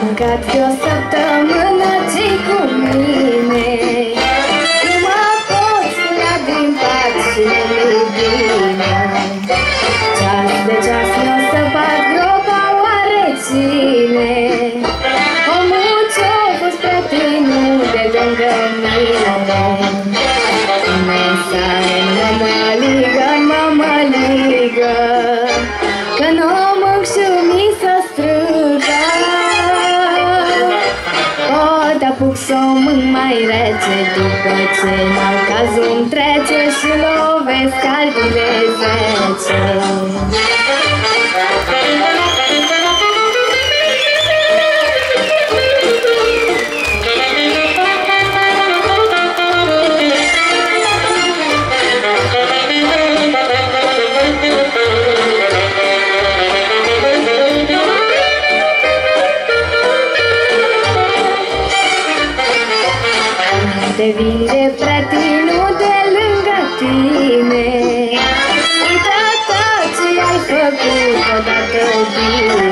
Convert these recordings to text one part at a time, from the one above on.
mâncat de o săptămână ce cu mă pot scula din pat și de ceas mi-o să bat O muciocu spre tine de lângă mine. Mă sare, mă apuc să o mânc mai rece. După ce n-au cazul trece Și lovesc altele zece fratinul de lângă tine. Uită tot ce ai făcut odată bine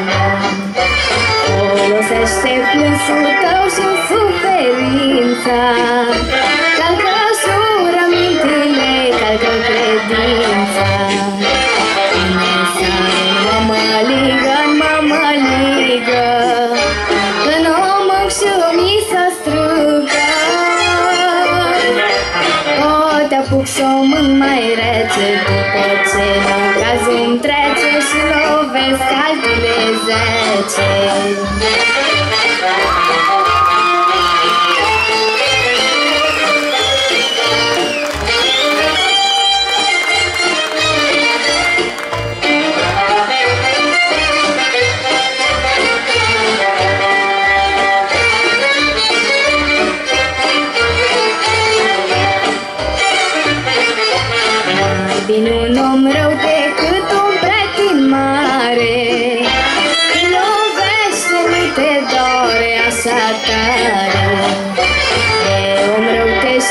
Folosește plânsul tău și suferința apuc să o mânc mai rece După ce la cazul îmi trece Și lovesc altele zece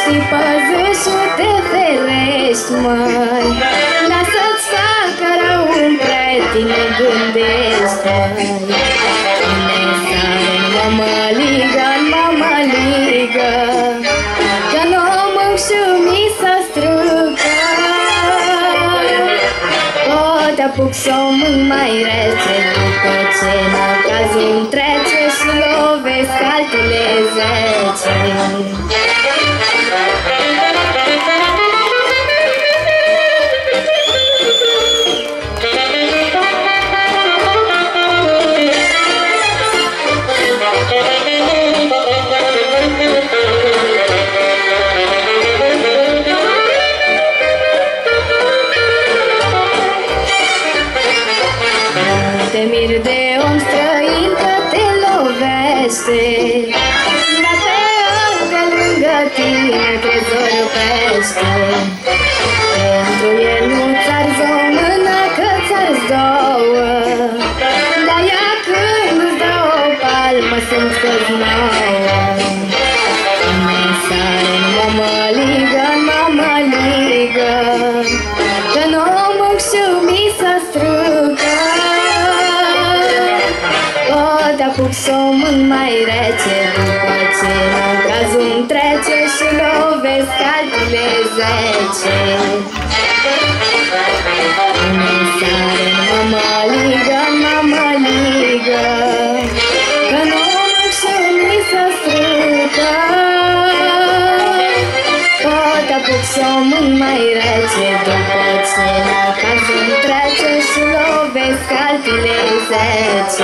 rău te știi păzuși și te ferești, măi. Lasă-ți facă rău un pretin, ne gândești, măi. Cine sare în mămăligă, în mămăligă Că nu mânc și mi să strângă O, te apuc să o mânc mai rece După ce la cazul îmi trece Și lovesc altele zece lovește Dacă de lângă tine trezorul pește Pentru el nu ți-arzi o mână că ți-arzi două Dar ea când îți dă o palmă simți că-ți nouă. Cine sare în mămăligă, în apuc să o mânc mai rece. După ce la cazul îmi trece Și lovesc altele zece. Cine sare în mămăligă, în mămăligă Că nu mânc și mi să strângă Pot apuc să o mânc mai rece. După ce la cazul îmi trece Și lovesc altele zece